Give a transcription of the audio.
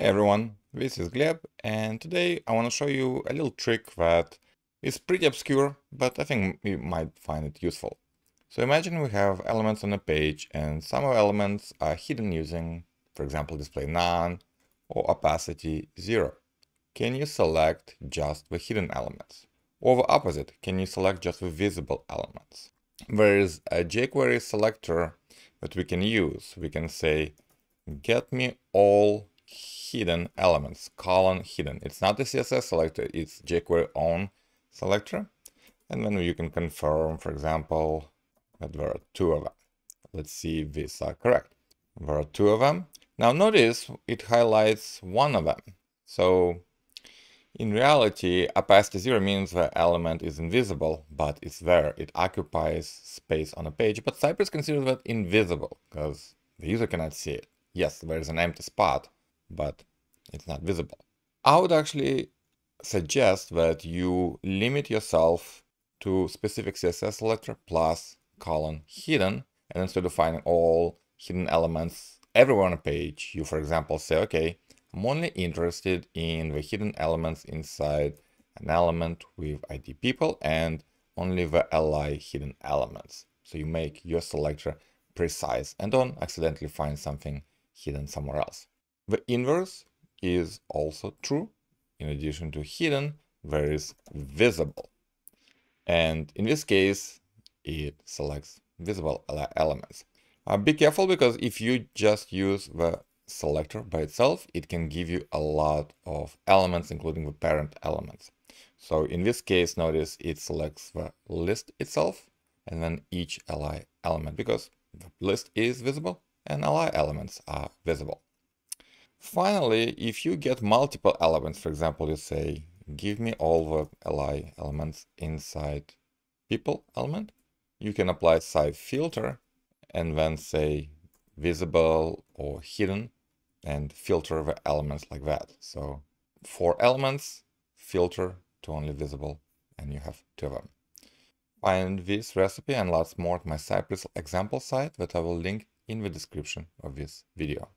Hey everyone, this is Gleb and today I want to show you a little trick that is pretty obscure, but I think you might find it useful. So imagine we have elements on a page and some of elements are hidden using, for example, display none or opacity zero. Can you select just the hidden elements? Or the opposite, can you select just the visible elements? There is a jQuery selector that we can use. We can say, get me all hidden elements, colon hidden. It's not the CSS selector, it's jQuery own selector. And then you can confirm, for example, that there are two of them. Let's see if these are correct. There are two of them. Now notice it highlights one of them. So in reality, a opacity zero means the element is invisible, but it's there. It occupies space on a page, but Cypress considers that invisible because the user cannot see it. Yes, there is an empty spot, but it's not visible. I would actually suggest that you limit yourself to specific CSS selector plus colon hidden, and instead of finding all hidden elements everywhere on a page, you, for example, say, okay, I'm only interested in the hidden elements inside an element with ID people and only the li hidden elements. So you make your selector precise and don't accidentally find something hidden somewhere else. The inverse is also true. In addition to hidden, there is visible. And in this case, it selects visible elements. Uh, be careful because if you just use the selector by itself, it can give you a lot of elements, including the parent elements. So in this case, notice it selects the list itself and then each li element because the list is visible and li elements are visible. Finally, if you get multiple elements, for example, you say, give me all the li elements inside people element, you can apply size filter and then say visible or hidden and filter the elements like that. So four elements, filter to only visible, and you have two of them. Find this recipe and lots more at my Cypress example site that I will link in the description of this video.